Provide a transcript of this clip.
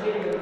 Nigeria.